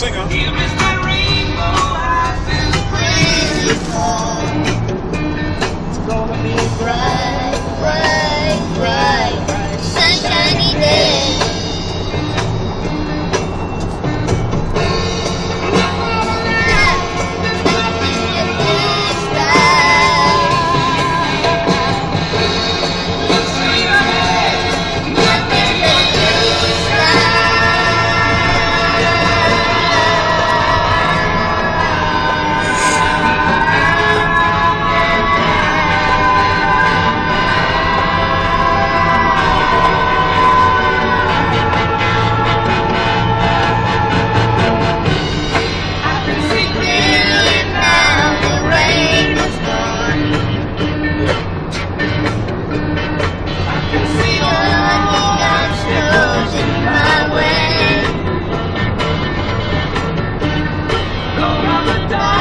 singer. die.